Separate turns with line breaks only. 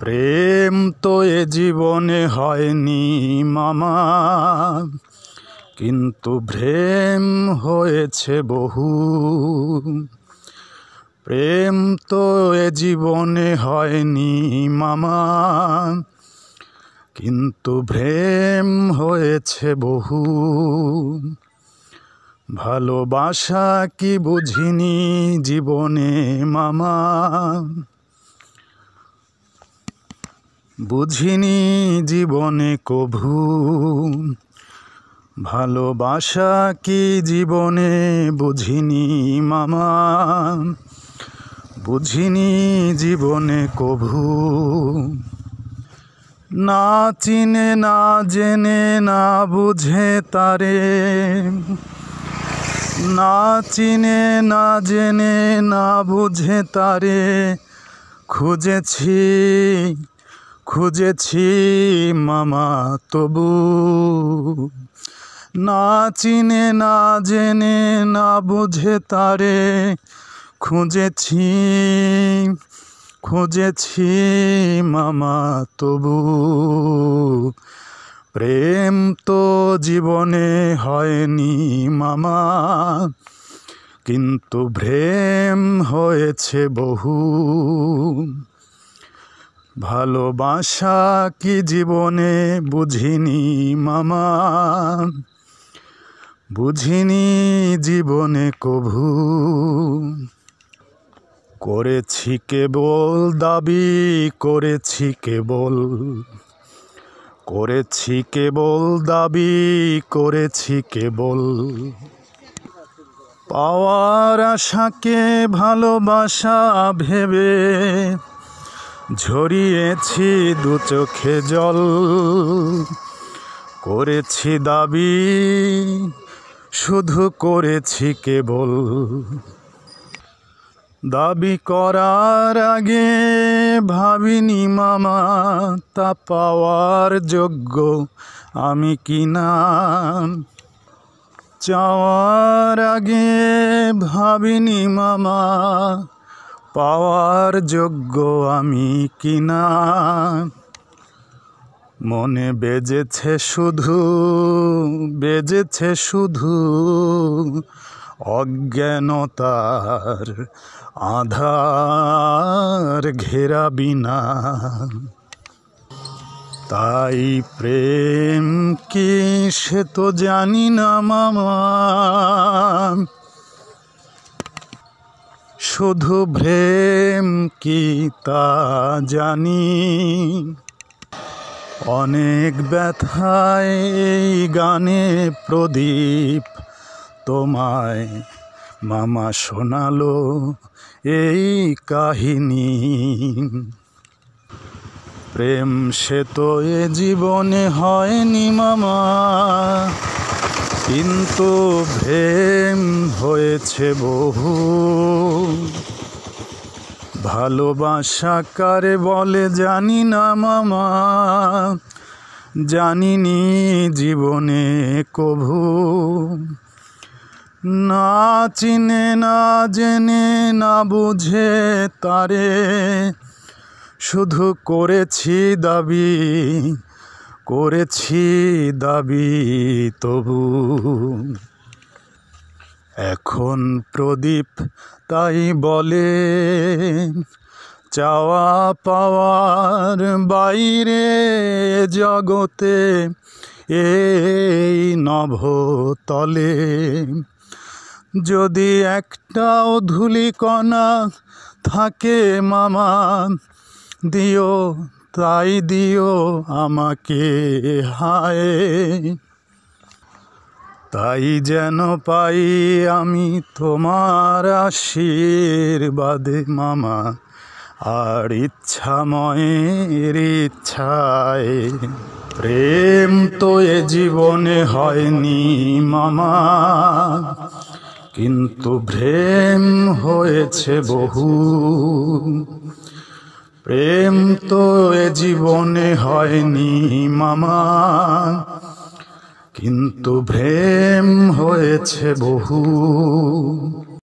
প্রেম তো এ জীবনে হয়নি মামা। কিন্তু ভ্রেম হয়েছে বহু। প্রেম তো এ জীবনে হয়নি মামা। কিন্তু ভ্রেম হয়েছে বহু। ভালোবাসা কি বুঝিনি জীবনে মামা। বুঝিনি জীবনে কভু। ভালোবাসা কি জীবনে বুঝিনি মামা। বুঝিনি জীবনে কভু। না চিনে, না জেনে, না বুঝে তারে। না চিনে, না জেনে, না বুঝে তারে। খুঁজেছি খুঁজেছি মামা, তবু না চিনে, না জেনে, না বুঝে তারে খুঁজেছি খুঁজেছি মামা, তবু প্রেম তো জীবনে হয়নি মামা, কিন্তু প্রেম হয়েছে বহু। ভালোবাসা কি জীবনে বুঝিনি মামা? বুঝিনি জীবনে কভু। করেছি কেবল দাবি, করেছি কেবল। করেছি কেবল দাবি, করেছি কেবল। পাওয়ার আশাকে ভালোবাসা ভেবে ঝরিয়েছি দু চোখে জল, করেছি দাবি, শুধু করেছি কেবল। দাবি করার আগে ভাবিনি মামা, তা পাওয়ার যোগ্য আমি কি না? চাওয়ার আগে ভাবিনি মামা পাওয়ার যোগ্য আমি কিনা? মনে বেজেছে শুধু বেজেছে শুধু অজ্ঞানতার আধার ঘেরা বিনা। তাই প্রেম কি সে তো জানি না মামা। শুধু ভ্রেম কি তা জানি? অনেক ব্যথায় এই গানে প্রদীপ তোমায় মামা শোনালো এই কাহিনী। প্রেম সে তো এ জীবনে হয়নি মামা কিন্তু ভ্রেম হয়েছে বহু। ভালোবাসা কারে বলে জানি না মামা, জানিনি জীবনে কভু। না চিনে, না জেনে, না বুঝে তারে শুধু করেছি দাবি। করেছি দাবি তবু। এখন প্রদীপ তাই বলে, চাওয়া পাওয়ার বাইরে জগতে এই নভতলে। যদি একটাও ধুলিকণা থাকে মামা, দিও তাই দিও আমাকে, হায়। তাই যেন পাই আমি তোমার আশীর্বাদে, মামা। আর ইচ্ছাময়ের ইচ্ছায়। প্রেম তো এ জীবনে হয়নি, মামা। কিন্তু প্রেম হয়েছে বহু। প্রেম তো এ জীবনে হয়নি মামা। কিন্তু প্রেম হয়েছে বহু।